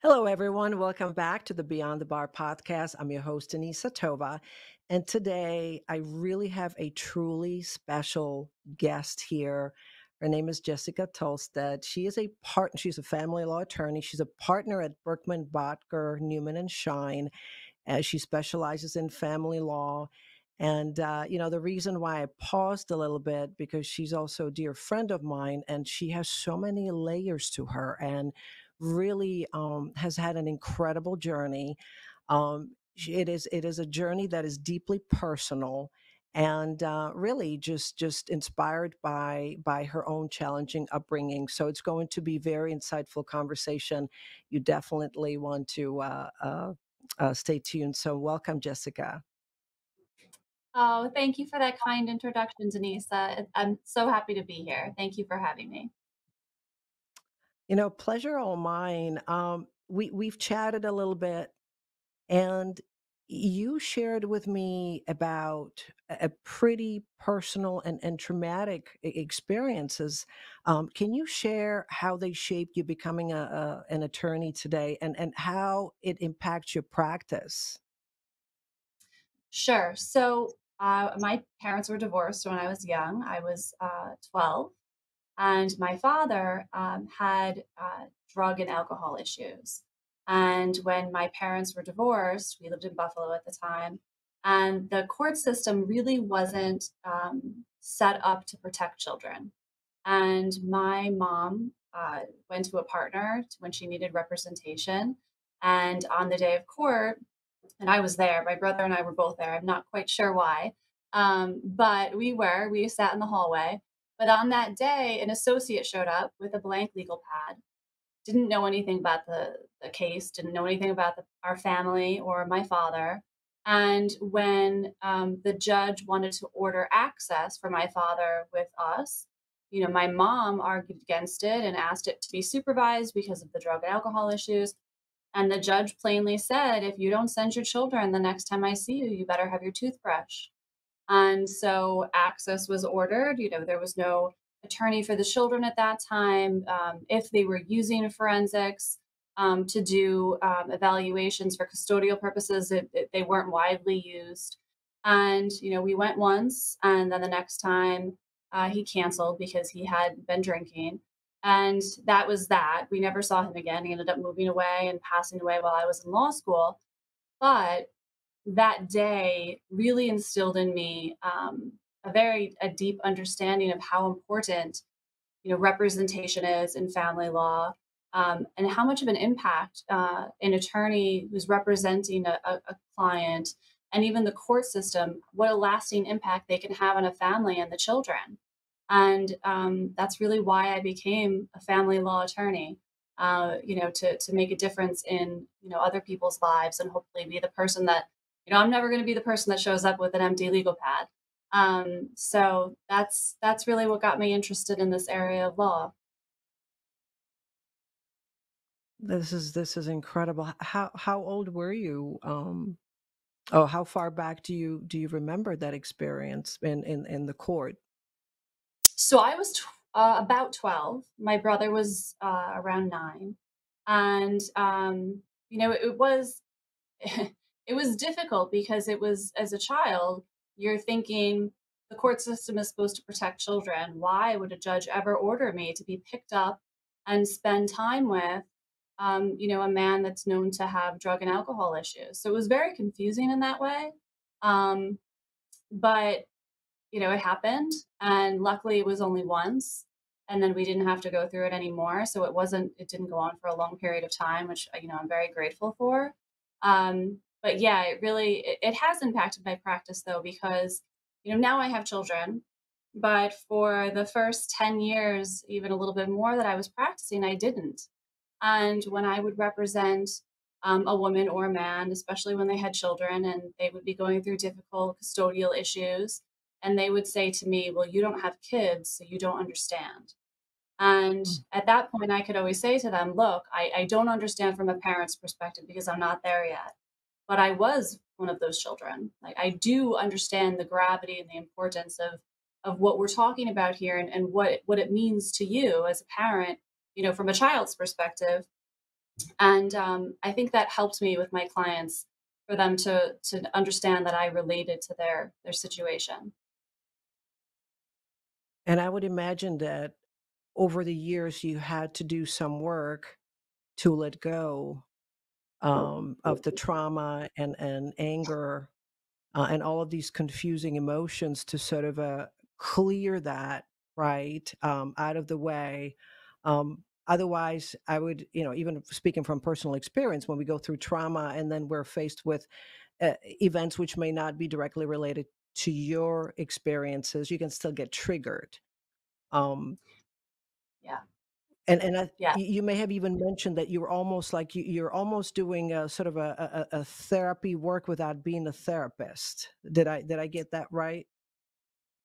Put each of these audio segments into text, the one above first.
Hello, everyone. Welcome back to the Beyond the Bar podcast. I'm your host, Denisa Tova. And today I really have a truly special guest here. Her name is Jessica Toelstedt. She is a partner, she's a family law attorney. She's a partner at Berkman Bottger, Newman and Schein. As she specializes in family law. And, uh, you know, the reason why I paused a little bit because she's also a dear friend of mine and she has so many layers to her and really um, has had an incredible journey. Um, it is it is a journey that is deeply personal and uh, really just just inspired by by her own challenging upbringing. So it's going to be very insightful conversation. You definitely want to uh, uh, uh, stay tuned. So welcome, Jessica. Oh, thank you for that kind introduction, Denise. Uh, I'm so happy to be here. Thank you for having me. You know, pleasure all mine. Um, we we've chatted a little bit, and you shared with me about a pretty personal and, and traumatic experiences. Um, can you share how they shaped you becoming a, a an attorney today, and and how it impacts your practice? Sure. So, uh, my parents were divorced when I was young. I was uh, 12, and my father um, had uh, drug and alcohol issues. And when my parents were divorced, we lived in Buffalo at the time, and the court system really wasn't um, set up to protect children. And my mom uh, went to a partner when she needed representation. And on the day of court, and I was there. My brother and I were both there. I'm not quite sure why, um, but we were. We sat in the hallway. But on that day, an associate showed up with a blank legal pad. Didn't know anything about the, the case. Didn't know anything about the, our family or my father. And when um, the judge wanted to order access for my father with us, you know, my mom argued against it and asked it to be supervised because of the drug and alcohol issues. And the judge plainly said, if you don't send your children the next time I see you, you better have your toothbrush. And so access was ordered. You know, there was no attorney for the children at that time. Um, if they were using forensics um, to do um, evaluations for custodial purposes, it, it- they weren't widely used. And, you know, we went once, and then the next time uh, he canceled because he had been drinking. And that was that. We never saw him again. He ended up moving away and passing away while I was in law school. But that day really instilled in me um, a very a deep understanding of how important you know representation is in family law um, and how much of an impact uh, an attorney who's representing a, a, a client and even the court system what a lasting impact they can have on a family and the children. And um, that's really why i became a family law attorney uh, you know to, to make a difference in you know other people's lives and hopefully be the person that you know i'm never going to be the person that shows up with an empty legal pad um, so that's that's really what got me interested in this area of law. This is this is incredible. How how old were you? Um, oh, how far back do you do you remember that experience in in in the court? So I was uh, about 12. My brother was uh, around nine. And, um, you know, it was, it was difficult because it was, as a child, you're thinking the court system is supposed to protect children. Why would a judge ever order me to be picked up and spend time with, um, you know, a man that's known to have drug and alcohol issues? So it was very confusing in that way. Um, but you know, it happened, and luckily it was only once, and then we didn't have to go through it anymore. So it wasn't, it didn't go on for a long period of time, which uh, you know I'm very grateful for. Um, but yeah, it really it, it has impacted my practice though because you know now I have children, but for the first ten years, even a little bit more that I was practicing, I didn't. And when I would represent um, a woman or a man, especially when they had children and they would be going through difficult custodial issues, and they would say to me, Well, you don't have kids, so you don't understand. And Mm. at that point, I could always say to them, Look, I, I don't understand from a parent's perspective because I'm not there yet. But I was one of those children. Like, I do understand the gravity and the importance of, of what we're talking about here and, and what, what it means to you as a parent, you know, from a child's perspective And um, I think that helped me with my clients for them to to understand that I related to their their situation. And I would imagine that over the years you had to do some work to let go um, of the trauma and and anger uh, and all of these confusing emotions to sort of uh, clear that right um, out of the way. Um, otherwise, I would, you know, even speaking from personal experience, when we go through trauma and then we're faced with uh, events which may not be directly related to your experiences, you can still get triggered. Um, Yeah. And and I, Yeah. you may have even mentioned that you were almost like you, you're almost doing a sort of a, a, a therapy work without being a therapist. Did I did I get that right?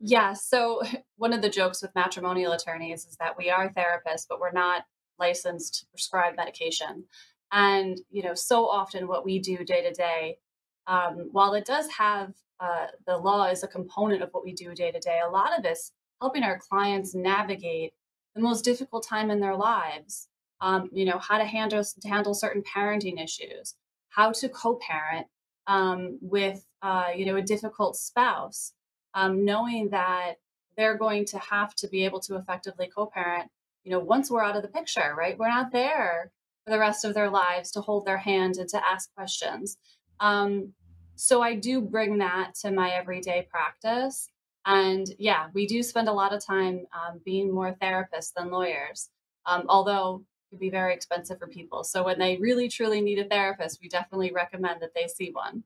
Yeah, so one of the jokes with matrimonial attorneys is that we are therapists, but we're not licensed to prescribe medication. And, you know, so often what we do day to day, um, while it does have uh, the law is a component of what we do day to day, a lot of it's helping our clients navigate the most difficult time in their lives. Um, you know, how to handle to handle certain parenting issues, how to co-parent um, with uh, you know a difficult spouse um, knowing that they're going to have to be able to effectively co-parent you know once we're out of the picture right we're not there for the rest of their lives to hold their hand and to ask questions um, so i do bring that to my everyday practice and yeah we do spend a lot of time um, being more therapists than lawyers um, although it can be very expensive for people so when they really truly need a therapist we definitely recommend that they see one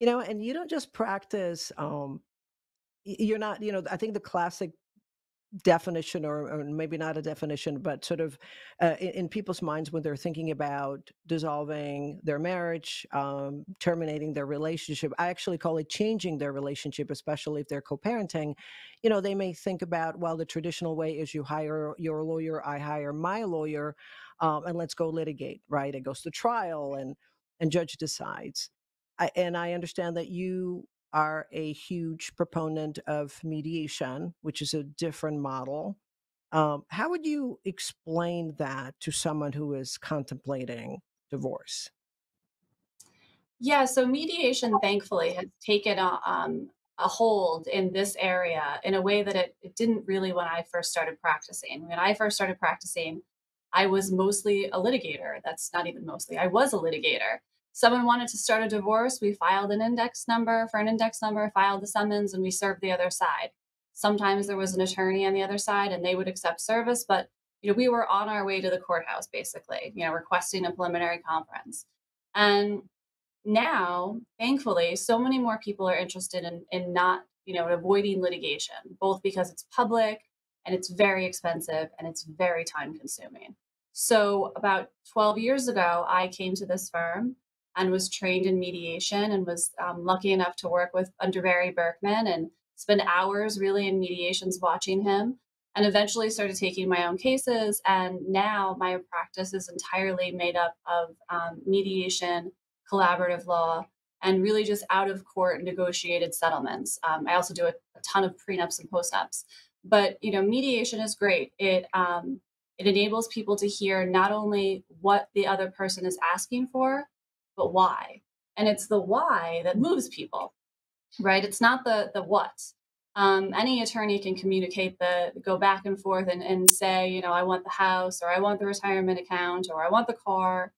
You know, and you don't just practice. Um, you're not. You know, I think the classic definition or, or maybe not a definition but sort of uh, in, in people's minds when they're thinking about dissolving their marriage um, terminating their relationship i actually call it changing their relationship especially if they're co-parenting. You know they may think about well the traditional way is you hire your lawyer i hire my lawyer um, and let's go litigate right? It goes to trial and and judge decides. I, and i understand that you are a huge proponent of mediation, which is a different model. Um, how would you explain that to someone who is contemplating divorce? Yeah, so mediation thankfully has taken a, um, a hold in this area in a way that it, it didn't really when I first started practicing. When I first started practicing, I was mostly a litigator. That's not even mostly, I was a litigator. Someone wanted to start a divorce. We filed an index number for an index number, filed the summons, and we served the other side. Sometimes there was an attorney on the other side and they would accept service, but you know, we were on our way to the courthouse basically, you know, requesting a preliminary conference. And now, thankfully, so many more people are interested in in not, you know, avoiding litigation, both because it's public and it's very expensive and it's very time consuming. So, about 12 years ago, I came to this firm and was trained in mediation and was um, lucky enough to work with under Barry Berkman and spend hours really in mediations watching him and eventually started taking my own cases. And now my practice is entirely made up of um, mediation collaborative law, and really just out of court negotiated settlements. Um, I also do a, a, ton of prenups and postnups. But you know, mediation is great. It um, it enables people to hear not only what the other person is asking for, but why. And it's the why that moves people, right? It's not the the what. Um, any attorney can communicate the go back and forth and, and say, you know, I want the house or I want the retirement account or I want the car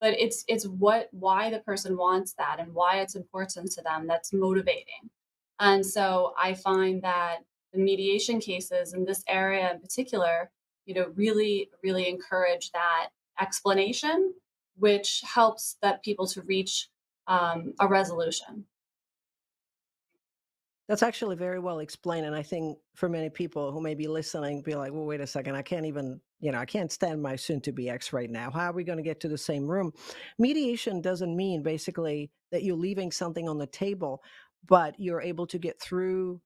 but it's it's what why the person wants that and why it's important to them that's motivating and so i find that the mediation cases in this area in particular you know really really encourage that explanation which helps that people to reach um, a resolution That's actually very well explained. And I think for many people who may be listening, be like, well, wait a second, I can't even, you know, I can't stand my soon to be ex right now. How are we going to get to the same room? Mediation doesn't mean basically that you're leaving something on the table, but you're able to get through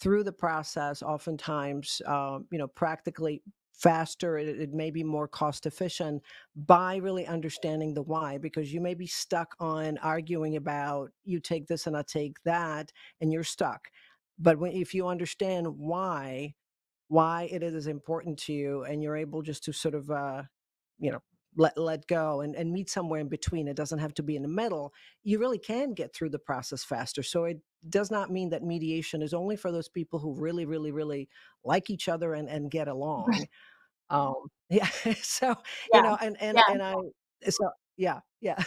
through the process oftentimes um, you know practically faster it, it may be more cost efficient by really understanding the why because you may be stuck on arguing about you take this and i take that and you're stuck. But when, if you understand why why it is important to you and you're able just to sort of uh, you know let let go and, and meet somewhere in between it doesn't have to be in the middle you really can get through the process faster so it does not mean that mediation is only for those people who really really really like each other and, and get along Right. um yeah so you know and and Yeah. and i so yeah yeah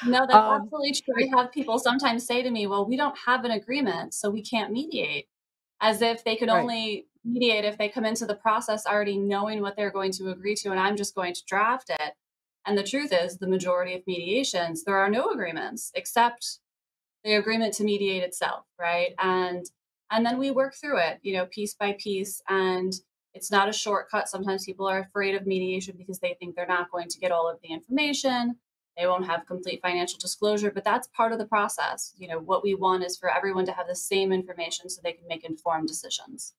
No, that's um absolutely true. I have people sometimes say to me, "Well, we don't have an agreement, so we can't mediate." As if they could right only mediate if they come into the process already knowing what they're going to agree to, and I'm just going to draft it. And the truth is, the majority of mediations, there are no agreements except the agreement to mediate itself, right? And and then we work through it, you know, piece by piece. And it's not a shortcut. Sometimes people are afraid of mediation because they think they're not going to get all of the information. They won't have complete financial disclosure, but that's part of the process. You know, what we want is for everyone to have the same information so they can make informed decisions.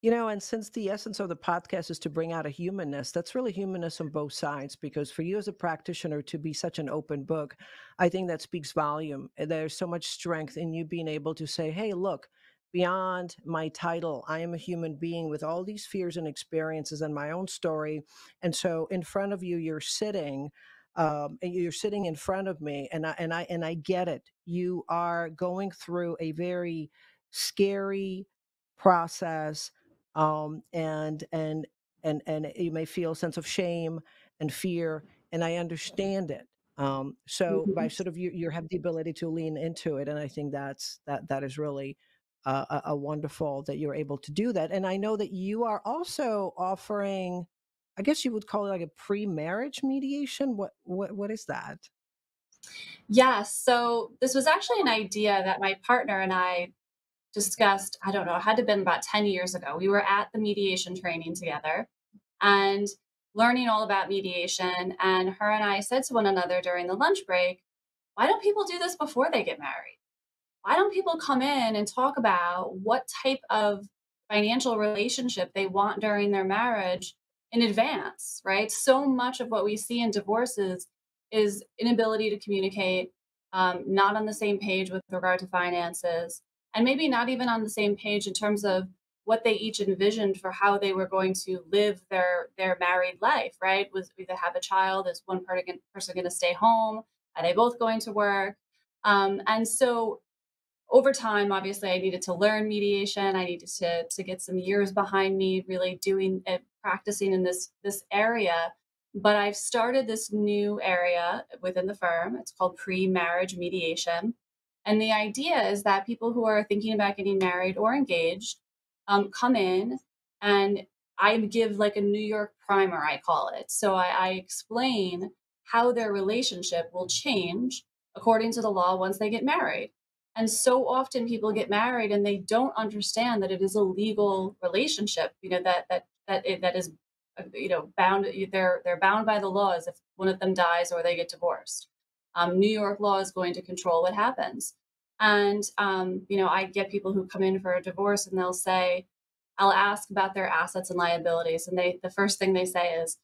You know, and since the essence of the podcast is to bring out a humanness, that's really humanness on both sides. Because for you as a practitioner to be such an open book, I think that speaks volume. There's so much strength in you being able to say, hey, look, beyond my title, I am a human being with all these fears and experiences and my own story. And so in front of you, you're sitting. Um, and you're sitting in front of me, and I and I and I get it. You are going through a very scary process um, and and and and you may feel a sense of shame and fear, and I understand it. Um, so by Mhm. sort of you, you have the ability to lean into it, and I think that's that that is really a, a wonderful that you're able to do that. And I know that you are also offering, I guess you would call it like a pre-marriage mediation. What what what is that? Yes. So this was actually an idea that my partner and I discussed, I don't know, it had to have been about 10 years ago. We were at the mediation training together and learning all about mediation. And her and I said to one another during the lunch break, why don't people do this before they get married? Why don't people come in and talk about what type of financial relationship they want during their marriage in advance, right? So much of what we see in divorces is inability to communicate, um, not on the same page with regard to finances, and maybe not even on the same page in terms of what they each envisioned for how they were going to live their their married life, right? Was either have a child? Is one person person going to stay home? Are they both going to work? Um, and so over time, obviously, I needed to learn mediation. I needed to to get some years behind me, really doing it, practicing in this this area. But I've started this new area within the firm. It's called pre-marriage mediation, and the idea is that people who are thinking about getting married or engaged um, come in, and I give like a New York primer, I call it. So I, I explain how their relationship will change according to the law once they get married and so often people get married and they don't understand that it is a legal relationship, you know, that that that it, that is uh, you know bound they're they're bound by the laws if one of them dies or they get divorced. Um, New York law is going to control what happens. And um, you know, I get people who come in for a divorce and they'll say, I'll ask about their assets and liabilities, and they the first thing they say is,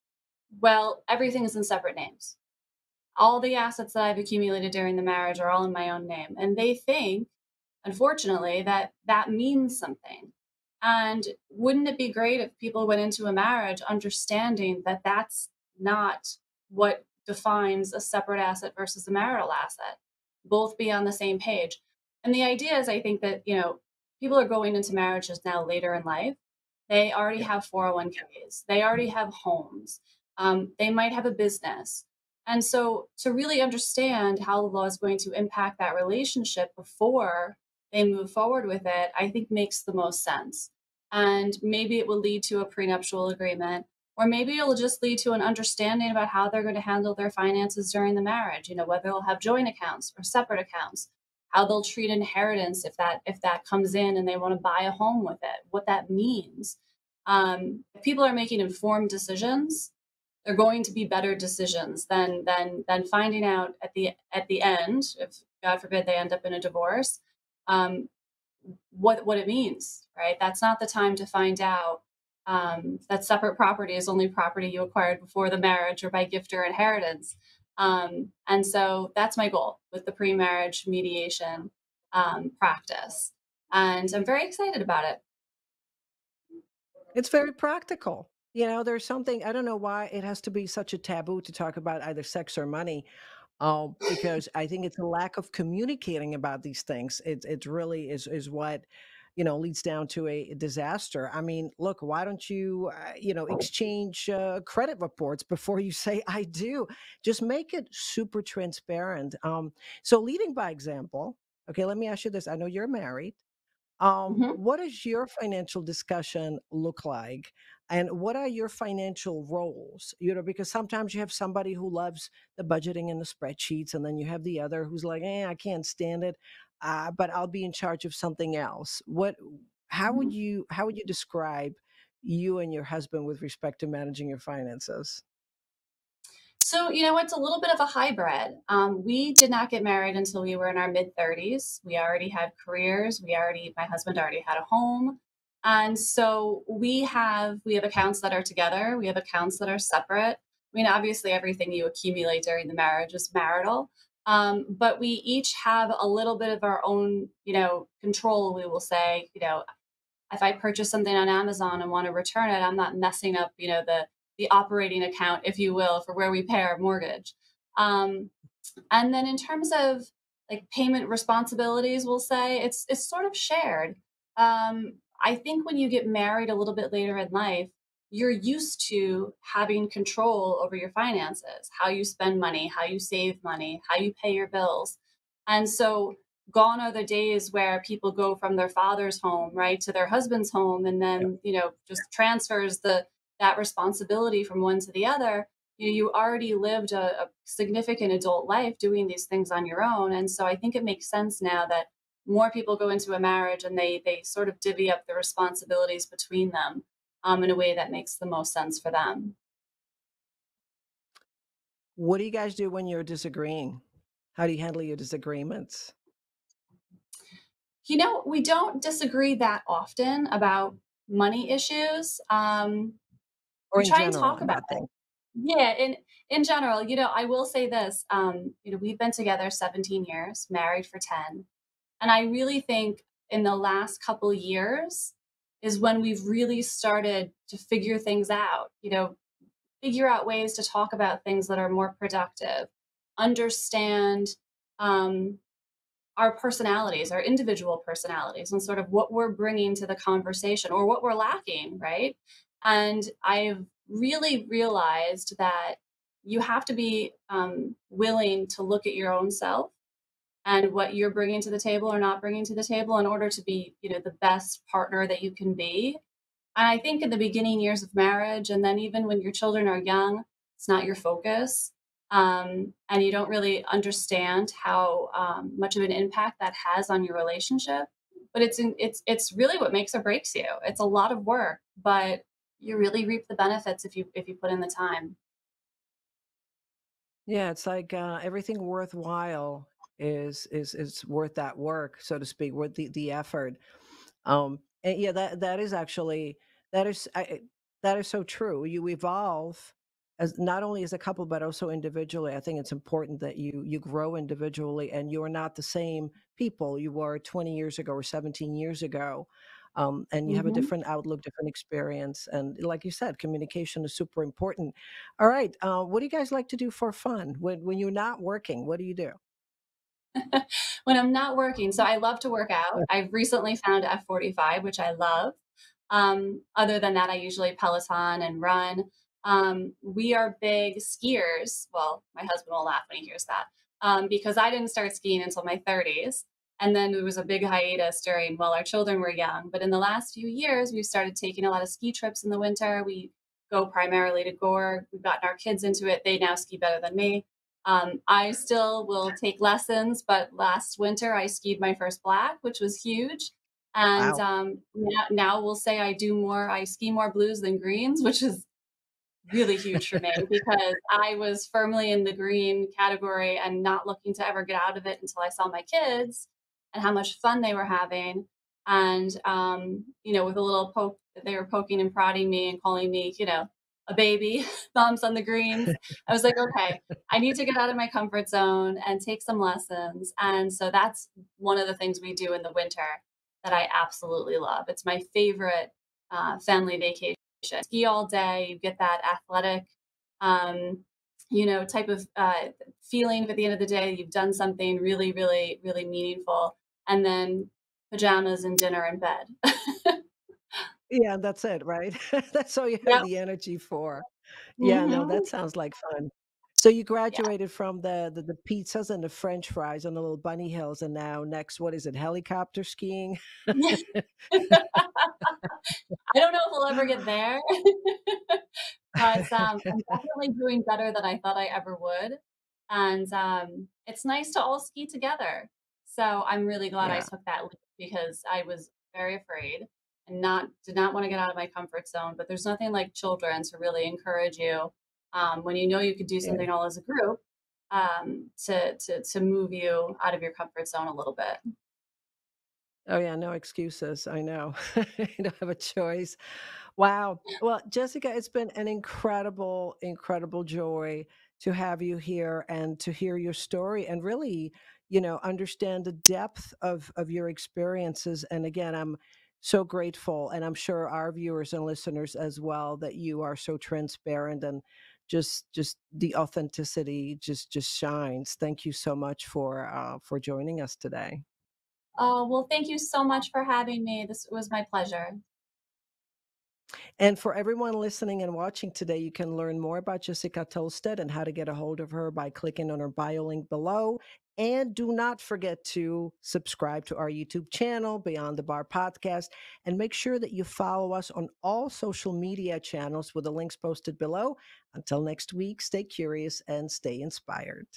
well, everything is in separate names all the assets that I've accumulated during the marriage are all in my own name. And they think, unfortunately, that that means something. And wouldn't it be great if people went into a marriage understanding that that's not what defines a separate asset versus a marital asset? Both be on the same page. And the idea is, I think that, you know, people are going into marriages now later in life. They already have 401ks, they already have homes, um, they might have a business and so to really understand how the law is going to impact that relationship before they move forward with it, I think makes the most sense. And maybe it will lead to a prenuptial agreement, or maybe it'll just lead to an understanding about how they're going to handle their finances during the marriage, you know, whether they'll have joint accounts or separate accounts, how they'll treat inheritance if that if that comes in and they want to buy a home with it, what that means. Um, if people are making informed decisions, they're going to be better decisions than than than finding out at the at the end if god forbid they end up in a divorce um, what what it means right? That's not the time to find out um, that separate property is only property you acquired before the marriage or by gift or inheritance. Um, and so that's my goal with the pre-marriage mediation um, practice and i'm very excited about it. It's very practical. You know, there's something I don't know why it has to be such a taboo to talk about either sex or money, um, because I think it's a lack of communicating about these things. It it really is is what, you know, leads down to a disaster. I mean, look, why don't you, uh, you know, exchange uh, credit reports before you say I do? Just make it super transparent. Um, so leading by example. Okay, let me ask you this. I know you're married. Um, Mhm. what does your financial discussion look like? And what are your financial roles? You know, because sometimes you have somebody who loves the budgeting and the spreadsheets, and then you have the other who's like, eh, I can't stand it, uh, but I'll be in charge of something else. What, how would Mhm. you, how would you describe you and your husband with respect to managing your finances? So, you know, it's a little bit of a hybrid. Um, we did not get married until we were in our mid 30s. We already had careers. We already, my husband already had a home. And so we have we have accounts that are together. We have accounts that are separate. I mean, obviously, everything you accumulate during the marriage is marital. Um, but we each have a little bit of our own, you know, control. We will say, you know, if I purchase something on Amazon and want to return it, I'm not messing up, you know, the the operating account, if you will, for where we pay our mortgage. Um, and then in terms of like payment responsibilities, we'll say it's it's sort of shared. Um, I think when you get married a little bit later in life, you're used to having control over your finances, how you spend money, how you save money, how you pay your bills. And so gone are the days where people go from their father's home, right, to their husband's home and then, you know, just transfers the that responsibility from one to the other you know, you already lived a, a significant adult life doing these things on your own. And so I think it makes sense now that more people go into a marriage and they they sort of divvy up the responsibilities between them um, in a way that makes the most sense for them. What do you guys do when you're disagreeing? How do you handle your disagreements? You know, we don't disagree that often about money issues. Um, Or we try and talk about about things? Yeah, in in general, you know, I will say this. Um, you know, we've been together 17 years, married for 10. And I really think in the last couple years is when we've really started to figure things out, you know, figure out ways to talk about things that are more productive, understand um, our personalities, our individual personalities, and sort of what we're bringing to the conversation or what we're lacking, right? And I've really realized that you have to be um, willing to look at your own self and what you're bringing to the table or not bringing to the table in order to be you know the best partner that you can be. And i think in the beginning years of marriage and then even when your children are young it's not your focus um, and you don't really understand how um, much of an impact that has on your relationship. But it's it's it's really what makes or breaks you. It's a lot of work but you really reap the benefits if you if you put in the time. Yeah, it's like, uh, everything worthwhile is is is worth that work, so to speak, worth the the effort. Um, and yeah, that that is actually that is I, that is so true. You evolve as not only as a couple but also individually. I think it's important that you you grow individually and you are not the same people you were 20 years ago or 17 years ago. Um, and you have a hmm different outlook, different experience, and like you said, communication is super important. All right, uh, what do you guys like to do for fun when when you're not working? What do you do? when I'm not working. So I love to work out. I've recently found F45, which I love. Um, other than that, I usually Peloton and run. Um, we are big skiers. Well, my husband will laugh when he hears that um, because I didn't start skiing until my 30s. And then there was a big hiatus during while our children were young. But in the last few years, we've started taking a lot of ski trips in the winter. We go primarily to Gore. We've gotten our kids into it. They now ski better than me. Um, I still will take lessons, but last winter I skied my first black, which was huge. And Wow. um, now, now we'll say I do more, I ski more blues than greens, which is really huge for me because I was firmly in the green category and not looking to ever get out of it until I saw my kids and how much fun they were having. And, um, you know, with a little poke, they were poking and prodding me and calling me, you know, a baby, thumbs on the greens. I was like, okay, I need to get out of my comfort zone and take some lessons. And so that's one of the things we do in the winter that I absolutely love. It's my favorite uh, family vacation ski all day, you get that athletic, um, you know, type of uh, feeling at the end of the day. You've done something really, really, really meaningful, and then pajamas and dinner and bed. Yeah, that's it, right? That's all you have yep. the energy for. Yeah, no, that sounds like fun. So you Yeah. graduated from the the, the pizzas and the French fries on the little bunny hills, and now next, what is it? Helicopter skiing? I don't know if we'll ever get there, but um, I'm definitely doing better than I thought I ever would. And um, it's nice to all ski together. So I'm really glad I Yeah, took that leap because I was very afraid and not did not want to get out of my comfort zone. But there's nothing like children to really encourage you um, when you know you could do yeah. something all as a group um, to to to move you out of your comfort zone a little bit. Oh yeah, no excuses. I know. You don't have a choice. Wow. Well, Jessica, it's been an incredible, incredible joy to have you here and to hear your story and really, you know, understand the depth of of your experiences. And again, I'm so grateful, and I'm sure our viewers and listeners as well, that you are so transparent and just just the authenticity just just shines. Thank you so much for uh, for joining us today. Oh well, thank you so much for having me. This was my pleasure. And for everyone listening and watching today, you can learn more about Jessica Toelstedt and how to get a hold of her by clicking on her bio link below. And do not forget to subscribe to our YouTube channel, Beyond the Bar Podcast, and make sure that you follow us on all social media channels with the links posted below. Until next week, stay curious and stay inspired.